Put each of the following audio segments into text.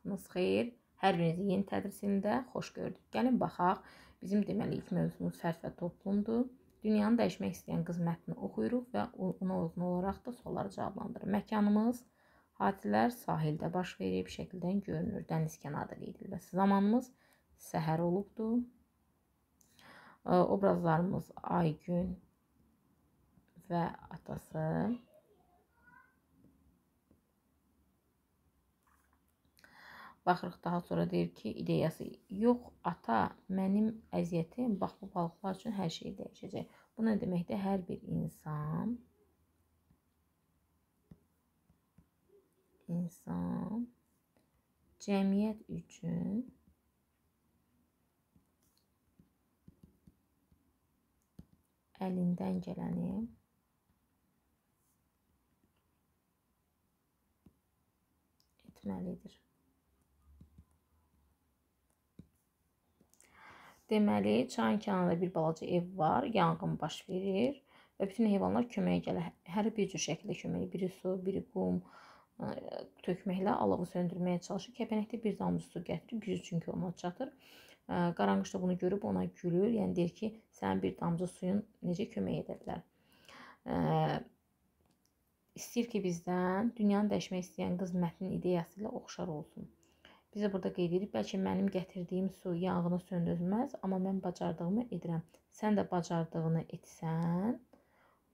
Vaxtınız xeyir. Hər birinizi yeni tədris ilində xoş gördük. Gəlin baxaq. Bizim deməli ilk mövzumuz fərd və toplumdur. Dünyanı dəyişmək istəyən qız mətnini oxuyuruq və ona uyğun olaraq da sualları cavablandırırıq. Məkanımız hadisələr sahildə baş verib, şəkildən görünür. Dəniz kənarında qeyd edilir. Zamanımız səhər olubdu. Obrazlarımız Aygün və atası. Baxırıq daha sonra deyir ki, ideyası yox, ata, mənim əziyyətim bax bu balıqlar üçün hər şey dəyişəcək. Bu nə deməkdir? Hər bir insan insan cəmiyyət üçün əlindən gələni etməlidir. Deməli, çayın kənarında bir balaca ev var, yanğın baş verir və bütün heyvanlar köməyə gəlir. Hər bir cür şəkildə kömək, biri su, biri qum tökməklə alovu söndürməyə çalışır. Kəpənəkdə bir damcı su gətirir, gücü çünki ona çatır. Qaranqış da bunu görüb ona gülür. Yəni deyir ki, sənin bir damcı suyun necə kömək edə bilər? İstəyir ki, bizdən dünyanı dəyişmək istəyən qız mətnin ideyası ilə oxşar olsun. Bizə burada qeyd edib, bəlkə mənim gətirdiyim su yanğını söndürməz, amma mən bacardığımı edirəm. Sən də bacardığını etsən,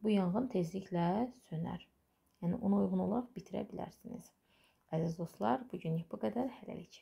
bu yanğın tezliklə sönər. Yəni ona uyğun olaraq bitirə bilərsiniz. Əziz dostlar, bu günlük bu qədər. Hələlik.